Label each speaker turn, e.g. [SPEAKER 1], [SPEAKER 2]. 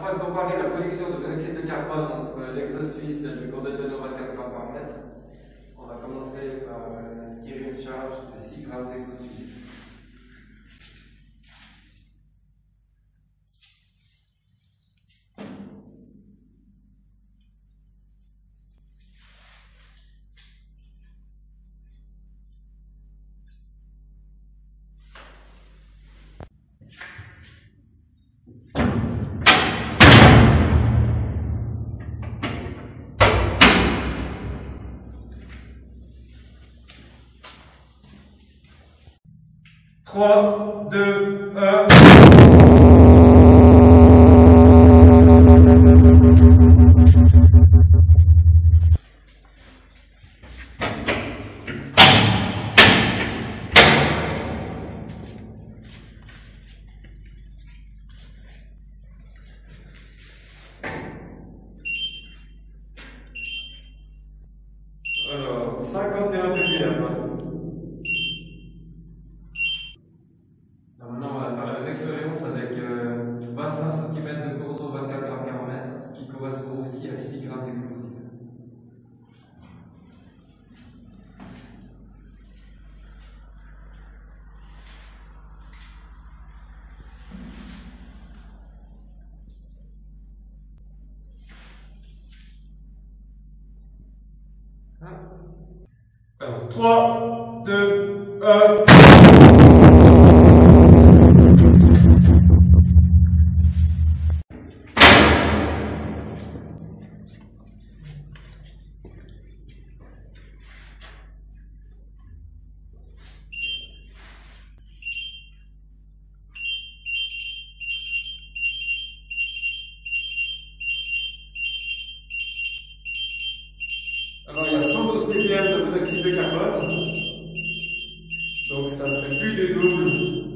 [SPEAKER 1] afin de comparer la production de monoxyde de carbone entre l'exhaust et le de 24 grammes par mètre, on va commencer par euh, tirer une charge de 6 grammes d'exhaust. 3, 2, 1. Alors, 51 ppm. Maintenant, on va faire la même expérience avec euh, 25 cm de cours d'eau 24 grammes ce qui correspond aussi à 6 grammes d'explosif. Alors, 3, 2, 1. Ppm de monoxyde de carbone, donc ça fait plus du double